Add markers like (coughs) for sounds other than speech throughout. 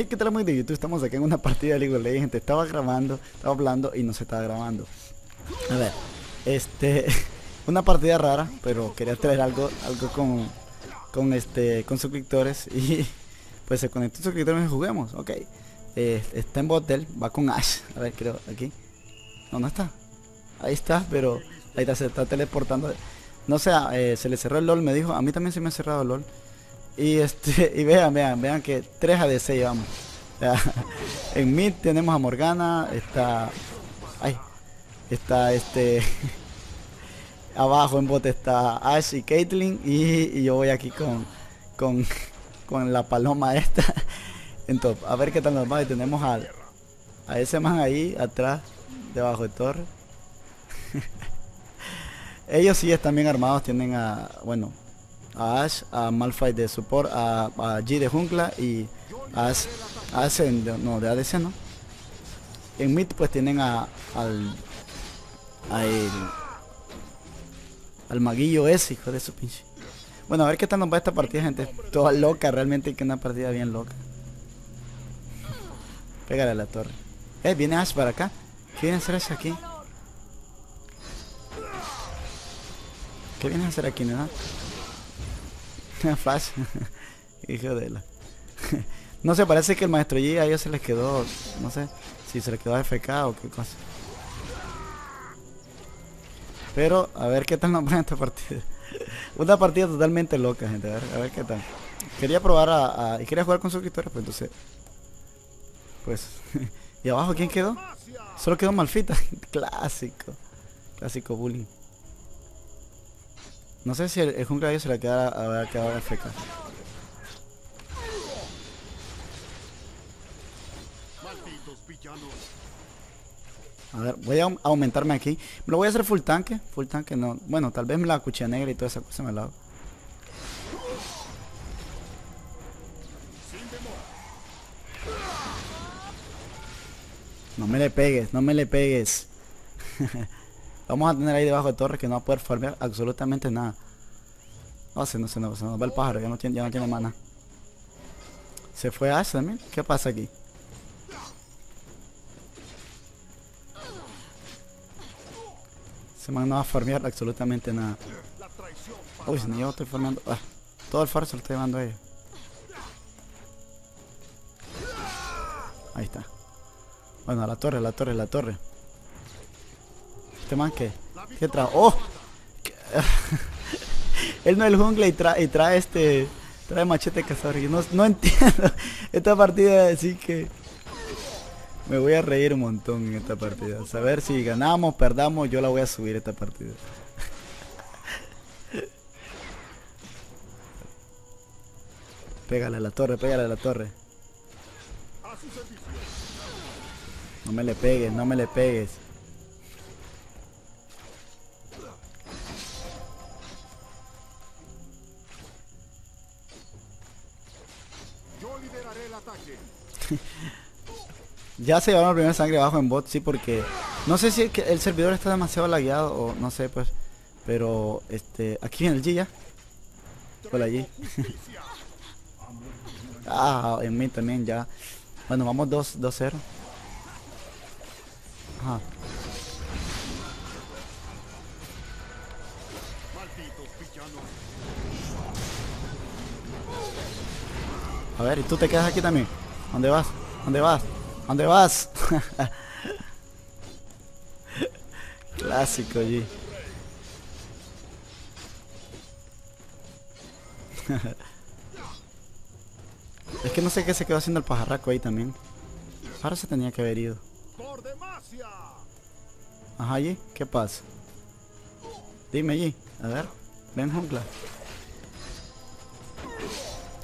Hey, ¿qué tal de YouTube? Estamos aquí en una partida de League of Legends. Estaba grabando, estaba hablando y no se estaba grabando. A ver, este, (laughs) una partida rara, pero quería traer algo, algo con, con este, con suscriptores (laughs) y pues se conectó suscriptores y juguemos. Ok, eh, está en botel, va con Ash. A ver, creo aquí. No, no está. Ahí está, pero ahí está, se está teleportando. No sé, eh, se le cerró el LOL, me dijo. A mí también se me ha cerrado el LOL. Y este, (laughs) y vean, vean, vean que 3 ADC llevamos. (laughs) en mid tenemos a Morgana, está. Ay, está este. (laughs) abajo en bot está Ash y Caitlyn. Y, yo voy aquí con, con, con la paloma esta. en top. A ver qué tal nos va. Y tenemos a, a ese man ahí atrás, debajo de torre. Ellos sí están bien armados, tienen a. Bueno, a Ash, a Malphite de support, a, a G de jungla y a Ash, de, no, de ADC, ¿no? En mid pues tienen a, al, a al maguillo ese, hijo de su pinche. Bueno, a ver qué tal nos va esta partida, gente. Toda loca, realmente que una partida bien loca. Pégale a la torre. Eh, viene Ash para acá. ¿Qué viene a hacer Ash aquí? ¿Qué viene a hacer aquí, no? (laughs) Flash. (laughs) Hijo de la. (laughs) no sé, parece que el maestro Yi a ellos se les quedó. No sé si se les quedó FK o qué cosa. Pero a ver qué tal nos va esta partida. Una partida totalmente loca, gente. A ver, a ver qué tal. Quería probar a, y quería jugar con suscriptores, pues entonces. Pues. ¿Y abajo quién quedó? Solo quedó Malfita. Clásico. Clásico bullying. No sé si el, el se le queda a ver quedado FK. A ver, voy a aumentarme aquí. Me lo voy a hacer full tanque. Full tanque no. Bueno, tal vez me la cuchilla negra y toda esa cosa me la hago. No me le pegues, no me le pegues. (laughs) Vamos a tener ahí debajo de torre que no va a poder farmear absolutamente nada. No sé, no sé, no, se nos va el pájaro, ya no tiene, ya no tiene mana. ¿Se fue Ash también? ¿Qué pasa aquí? Se man no va a farmear absolutamente nada. Uy, si yo estoy farmeando. Ah, todo el faro se lo estoy llevando a ella. Ahí está. Bueno, la torre, la torre, la torre. Este man que... ¿Qué trae? ¡Oh! (laughs) Él no es el jungla y, trae, y trae este... Trae machete cazador. Yo no, no (laughs) entiendo esta partida, así que... Me voy a reír un montón en esta partida. Saber si ganamos, perdamos, yo la voy a subir esta partida. (laughs) pégale a la torre, pégale a la torre. No me le pegues, no me le pegues. Ya se llevaron la primera sangre abajo en bot, sí, porque no sé si el servidor está demasiado lagueado o no sé, pues. Pero, este, aquí viene el G ya. Por allí. (laughs) ah, en mí también ya. Bueno, vamos 2-0. Ajá. A ver, ¿y tú te quedas aquí también? ¿Dónde vas? ¿Dónde vas? ¿Dónde vas? (laughs) Clásico, G. (laughs) es que no sé qué se quedó haciendo el pajarraco ahí también. Ahora se tenía que haber ido. Ajá, G. ¿Qué pasa? Dime, G. A ver. Ven, jungla.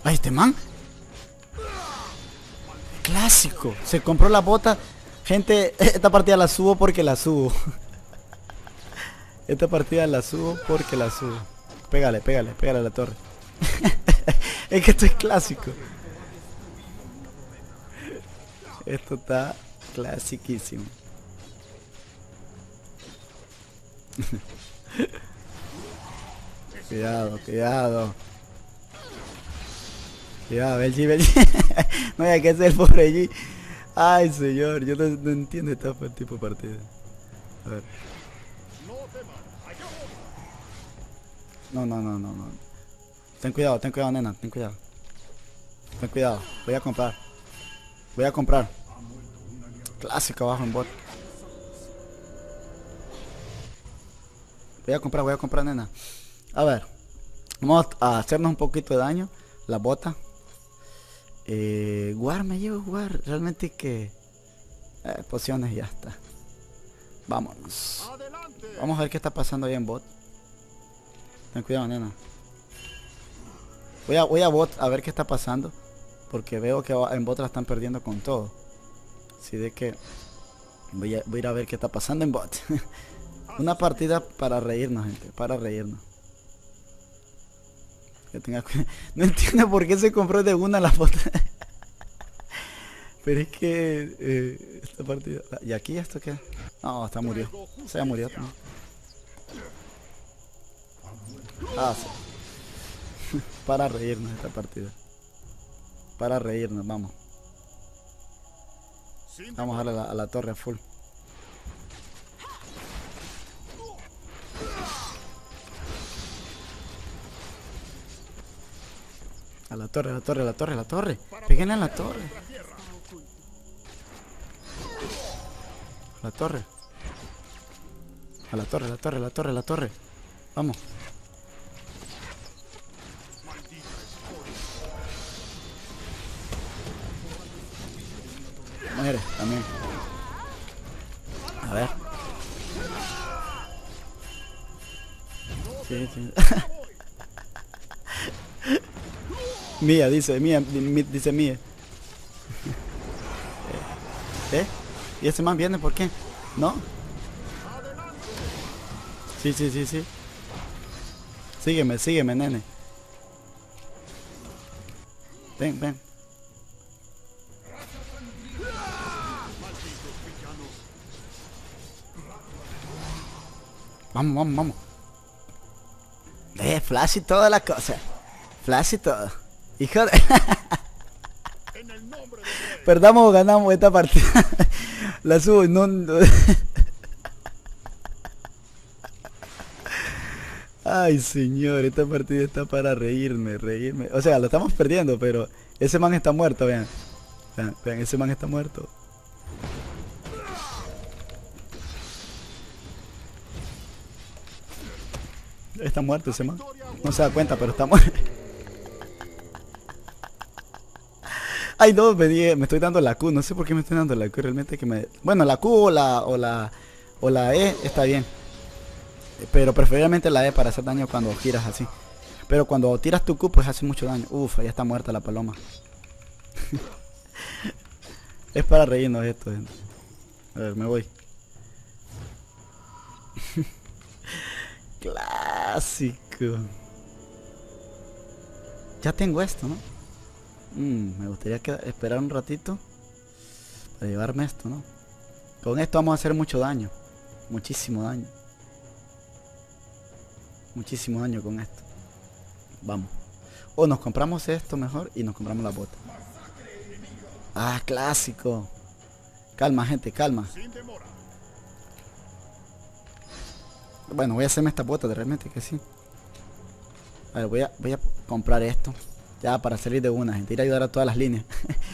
¡Ay, este man! Clásico. Se compró la bota. Gente, (laughs) esta partida la subo porque la subo. Esta partida la subo porque la subo. Pégale, pégale, pégale a la torre. (laughs) es que esto es clásico. Esto está clasiquísimo. (laughs) cuidado, cuidado. Ya, Belgi, (laughs) Belgi. no hay que ser por allí. Ay, señor, yo no, entiendo este tipo de partida. A ver. No, no, no, no, no. Ten cuidado, ten cuidado, nena, ten cuidado. Ten cuidado, voy a comprar. Voy a comprar. Clásico abajo en bot. Voy a comprar, voy a comprar, nena. A ver. Vamos a hacernos un poquito de daño. La bota. Eh, War, me llevo War. Realmente que... Eh, pociones ya está. Vámonos. Vamos a ver qué está pasando ahí en bot. Ten cuidado, nena. Voy a, voy a bot a ver qué está pasando. Porque veo que en bot la están perdiendo con todo. Así de que voy a, voy a ir a ver qué está pasando en bot. (laughs) Una partida para reírnos, gente. Para reírnos. (laughs) no entiendo por qué se compró de una la foto. Pero es que eh, esta partida. ¿Y aquí esto qué? No, está murió. Se murió también. Ah, sí. (laughs) Para reírnos esta partida. Para reírnos, vamos. Vamos a darle a la, torre full. La torre, a la torre, a la torre, a la torre. Peguen a la torre. A la torre. A la torre, a la torre, a la torre, a la torre. Vamos. Muere también. A ver. Sí, sí. (laughs) Mía, dice, Mía, dice Mía. ¿Eh? ¿Y ese man viene por qué? ¿No? Sí, sí, sí, sí. Sígueme, sígueme, nene. Ven, ven. Vamos, vamos, vamos. Eh, flash y toda la cosa. Flash y todo. Hijo de... Perdamos o ganamos esta partida. (laughs) la subo y no... Ay, señor, esta partida está para reírme, reírme. O sea, lo estamos perdiendo, pero ese man está muerto, vean. Vean, vean ese man está muerto. Está muerto ese man. No se da cuenta, pero está muerto. Ay, no, me, me estoy dando la Q. No sé por qué me estoy dando la Q. Realmente que me... Bueno, la Q o la, o la, o la E está bien. Pero preferiblemente la E para hacer daño cuando giras así. Pero cuando tiras tu Q, pues hace mucho daño. Uf, ya está muerta la paloma. (laughs) es para reírnos esto, gente. A ver, me voy. (laughs) Clásico. Ya tengo esto, ¿no? Mm, me gustaría esperar un ratito para llevarme esto, ¿no? Con esto vamos a hacer mucho daño. Muchísimo daño. Muchísimo daño con esto. Vamos. O nos compramos esto mejor y nos compramos la bota. Ah, clásico. Calma, gente, calma. Bueno, voy a hacerme esta bota, realmente que sí. A ver, voy a, voy a comprar esto. Ya, para salir de una, gente. Ir a ayudar a todas las líneas.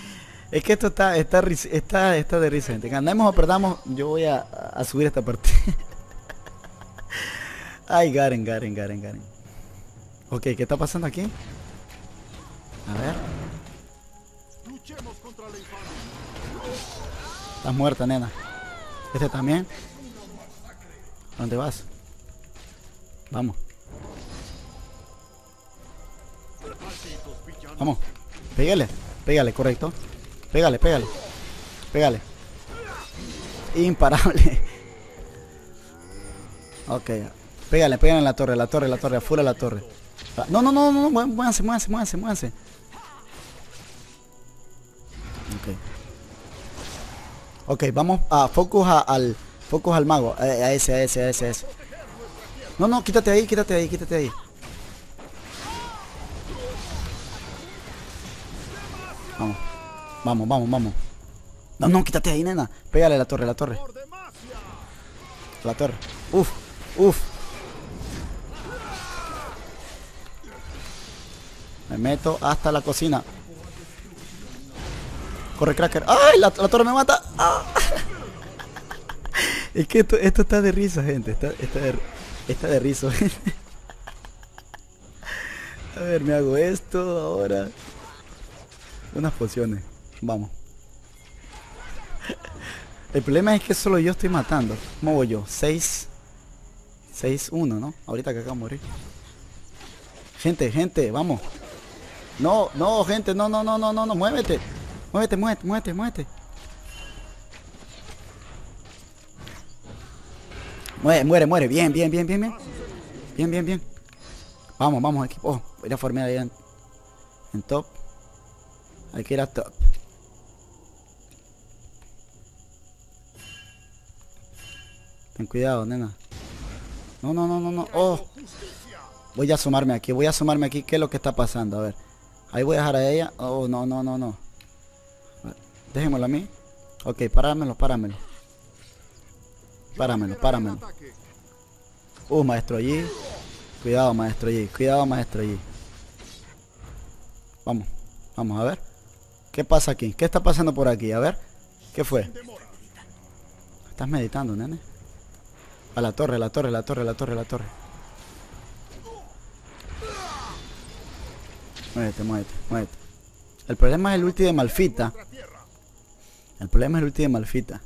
(laughs) es que esto está, está, está, está de risa, gente. Ganemos o perdamos, yo voy a, subir esta parte. (laughs) Ay, Garen, Garen, Garen, Garen. Ok, ¿qué está pasando aquí? A ver. Estás muerta, nena. Este también. ¿Dónde vas? Vamos. Vamos. Pégale. Pégale, correcto. Pégale, pégale. Pégale. Imparable. (laughs) Ok. Pégale, pégale en la torre, la torre, la torre, afuera la torre. No, no, no, no, muévanse, muévanse, muévanse, muévanse. Ok. Ok, vamos a focus al focus al mago. A, a ese, a ese, a ese, a ese. No, no, quítate ahí, quítate ahí, quítate ahí. Vamos. Vamos, vamos, vamos. No, no, quítate ahí, nena. Pégale la torre, la torre. La torre. Uf, uf. Me meto hasta la cocina. Corre, cracker. ¡Ay! La, torre me mata. ¡Ah! (laughs) Es que esto, esto está de risa, gente. Está, está, de, está de risa. (laughs) A ver, me hago esto ahora. Unas pociones. Vamos. El problema es que solo yo estoy matando. ¿Cómo voy yo? 6. 6, 1, ¿no? Ahorita que acabo de morir. Gente, gente, vamos. No, no, gente, no, no, no, no, no, no, muévete. Muévete, muévete, muévete, muévete. Muere, muere, muere. Bien, bien, bien, bien, bien. Bien, bien, bien. Vamos, vamos, equipo. Oh, voy a formar ahí en, en top. Hay que ir a top. Ten cuidado, nena. No, no, no, no, no. Oh. Voy a asomarme aquí, voy a asomarme aquí. ¿Qué es lo que está pasando? A ver. Ahí voy a dejar a ella. Oh, no, no, no, no. Déjemelo a mí. Ok, páramelo, páramelo. Páramelo, páramelo. Uh, maestro allí. Cuidado, maestro allí. Cuidado, maestro allí. Vamos, vamos a ver. ¿Qué pasa aquí? ¿Qué está pasando por aquí? A ver. ¿Qué fue? Estás meditando, nene. A la torre, la torre, la torre, la torre, la torre. Muévete, muévete, muévete. El problema es el ulti de Malfita. El problema es el ulti de Malfita.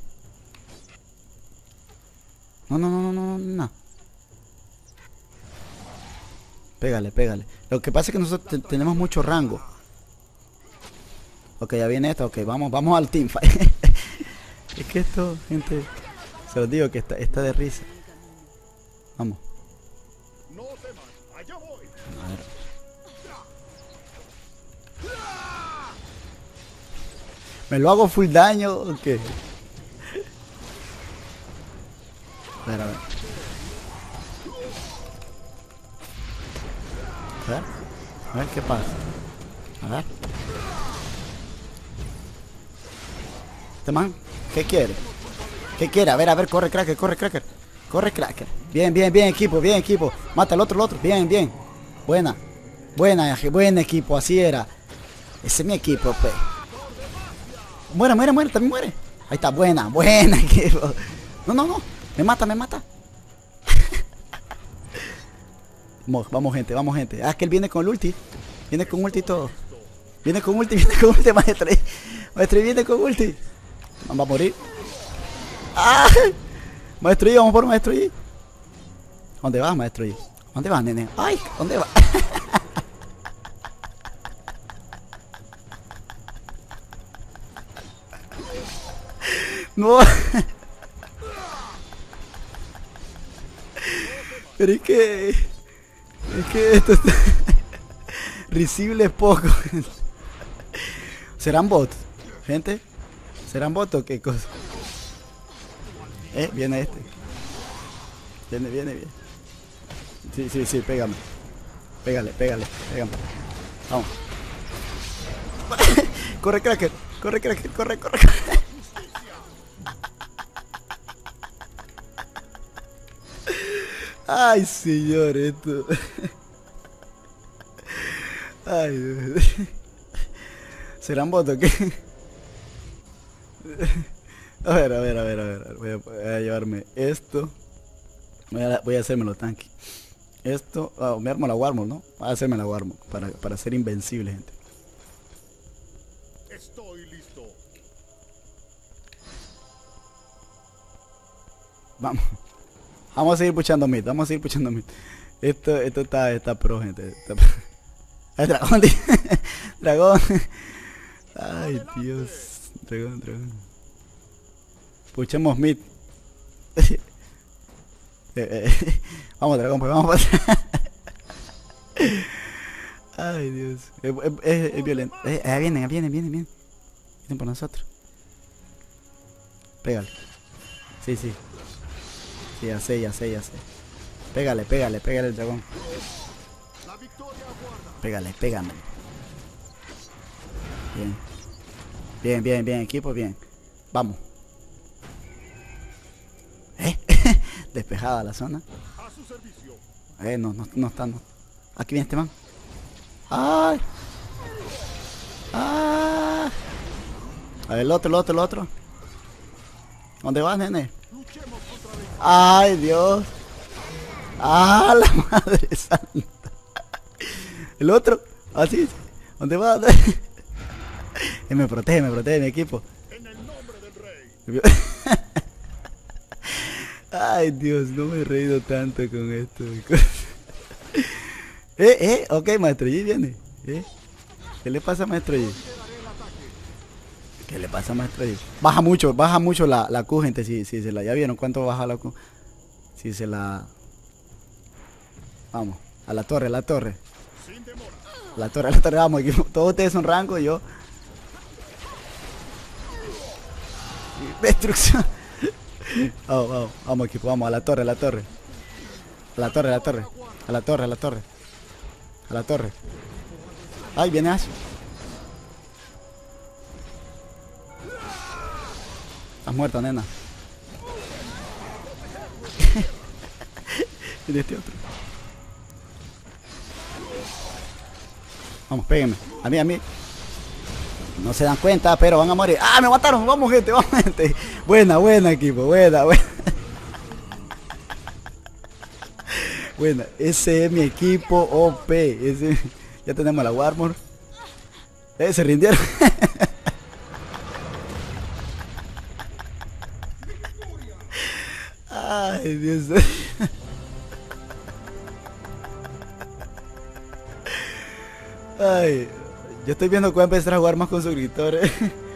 No, no, no, no, no, no. Pégale, pégale. Lo que pasa es que nosotros tenemos mucho rango. Ok, ya viene esto. Ok, vamos, vamos al teamfight. (laughs) es que esto, gente, se los digo que está, está de risa. Vamos. A ver. ¿Me lo hago full daño o qué? A ver, a ver. A ver. A ver qué pasa. A ver. Este man, ¿qué quiere? ¿Qué quiere? A ver, a ver, corre, cracker, corre, cracker. Corre, cracker. Bien, bien, bien, equipo, bien, equipo. Mata al otro, al otro. Bien, bien. Buena. Buena, buen equipo, así era. Ese es mi equipo, pues. Muere, muere, muere, también muere. Ahí está, buena, buena (laughs) equipo. No, no, no. Me mata, me mata. (laughs) vamos, gente, vamos, gente. Ah, que él viene con el ulti. Viene con ulti todo. Viene con ulti, (laughs) viene con ulti, maestro. Maestro, viene con ulti. Va a morir. ¡Ah! Maestro Y, vamos por Maestro Y. ¿Dónde vas, Maestro Y? ¿Dónde vas, nene? ¡Ay! ¿Dónde vas? (laughs) no. Pero es que... Es que esto está... (laughs) Risible es poco. (laughs) ¿Serán bots? Gente. ¿Serán bots o qué cosa? Eh, viene este. Viene, viene, viene. Sí, sí, sí, pégame. Pégale, pégale, pégame. Vamos. (coughs) corre, cracker. Corre, cracker, corre, corre. (laughs) Ay, señor, esto. (laughs) Ay, Dios. (laughs) ¿Serán votos qué? (laughs) A ver, a ver, a ver, a ver. Voy a, voy a llevarme esto. Voy a, voy a hacerme los tanques. Esto, oh, me armo la Warmore, ¿no? Voy a hacerme la Warmore para, para ser invencible, gente. Estoy listo. Vamos. (laughs) Vamos a seguir puchando mid, vamos a seguir puchando mid. Esto, esto está, está pro, gente. Está pro. (laughs) El dragón, dragón. Ay, Dios. Dragón, dragón. Puchemos mid. (laughs) Eh, eh, (laughs) vamos, dragón, pues vamos (laughs) Ay, Dios. Es, es violento. Eh, eh, vienen, vienen, vienen, vienen. Vienen por nosotros. Pégale. Sí, sí. Sí, ya sé, ya sé, ya sé. Pégale, pégale, pégale el dragón. Pégale, pégame. Bien. Bien, bien, bien, equipo, bien. Vamos. ¿Eh? (laughs) Despejada la zona. Eh, no, no, no está, no. Aquí viene este man. ¡Ay! ¡Ah! A ver, el otro, el otro, el otro. ¿Dónde vas, nene? ¡Ay, Dios! ¡Ah, la madre (laughs) santa! El otro, así. ¿Dónde vas? (laughs) me protege, me protege mi equipo. (laughs) Ay, Dios, no me he reído tanto con esto. (laughs) eh, eh, ok, Maestro Yi viene. Eh. ¿Qué le pasa a Maestro Yi? ¿Qué le pasa a Maestro Yi? Baja mucho, baja mucho la, la Q, gente. Si, si se la, ya vieron cuánto baja la Q. Si se la... Vamos, a la torre, a la torre. A la torre, a la torre, vamos. Todos ustedes son rango, yo... Destrucción. (laughs) Vamos, vamos, vamos equipo, vamos, a la torre, a la torre. A la torre, a la torre. A la torre, a la torre. A la torre. Ay, viene Ash. Estás muerta, nena. (laughs) y este otro. Vamos, péguenme. A mí, a mí. No se dan cuenta, pero van a morir. ¡Ah, me mataron! Vamos, gente, vamos, gente. Buena, buena, equipo. Buena, buena. Buena, ese es mi equipo OP. Ese, ya tenemos la Warmore. Eh, se rindieron. Ay, Dios. Ay, yo estoy viendo que voy a empezar a jugar más con suscriptores.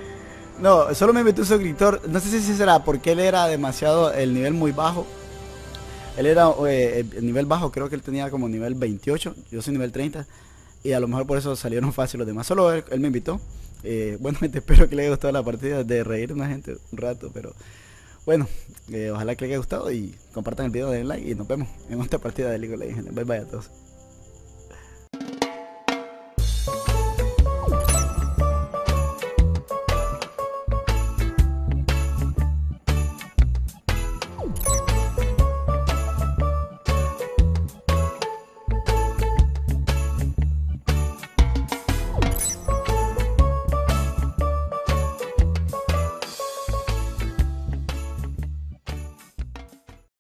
(laughs) no, solo me metí un suscriptor. No sé si será porque él era demasiado el nivel muy bajo. Él era eh, el nivel bajo, creo que él tenía como nivel 28. Yo soy nivel 30. Y a lo mejor por eso salieron fácil los demás. Solo él, me invitó. Eh, (laughs) bueno, espero que le haya gustado la partida. De reír una gente un rato, pero bueno, eh, ojalá que les haya gustado y compartan el video, den like y nos vemos en otra partida de League of Legends. Bye bye a todos.